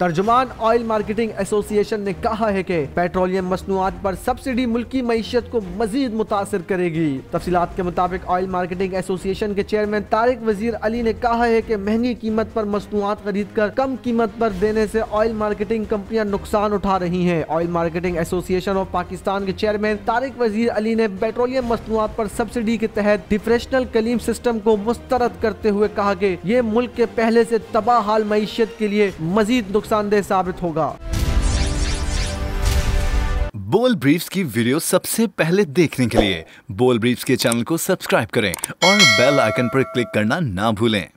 तर्जुमान oil marketing association ने कहा है की पेट्रोलियम मसनुआत पर सब्सिडी मुल्की मीशत को मजीद मुतासर करेगी। तफसीत के मुताबिक ऑयल मार्केटिंग एसोसिएशन के चेयरमैन तारिक वज़ीर अली ने कहा है की महँगी कीमत पर मसनुआत खरीद कर कम कीमत पर देने से ऑयल मार्केटिंग कंपनियाँ नुकसान उठा रही हैं। Oil marketing association of Pakistan के चेयरमैन तारिक वज़ीर अली ने पेट्रोलियम मसनुआत पर सब्सिडी के तहत डिफ्रेशनल कलीम सिस्टम को मुस्तरद करते हुए कहा कि ये मुल्क के पहले से तबाह हाल मीशत के लिए मजीद नुकसानदेह साबित होगा। बोल ब्रीफ्स की वीडियो सबसे पहले देखने के लिए बोल ब्रीफ्स के चैनल को सब्सक्राइब करें और बेल आइकन पर क्लिक करना ना भूलें।